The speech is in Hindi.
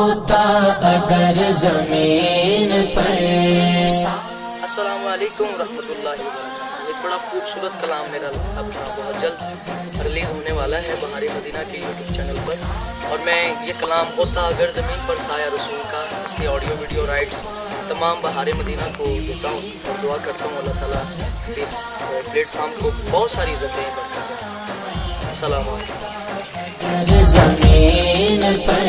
होता अगर ज़मीन पर। अस्सलाम वालेकुम रहमतुल्लाहि एक बड़ा खूबसूरत कलाम मेरा अपना बहुत जल्द रिलीज़ होने वाला है बहारी मदीना के यूट्यूब चैनल पर। और मैं ये कलाम होता अगर ज़मीन पर साया रसूल का इसके ऑडियो वीडियो राइट्स तमाम बहारी मदीना को देता हूँ। और दुआ करता हूँ अल्लाह ताला इस प्लेटफॉर्म को बहुत सारी इज़्ज़तें करता है असल ज़मीन पर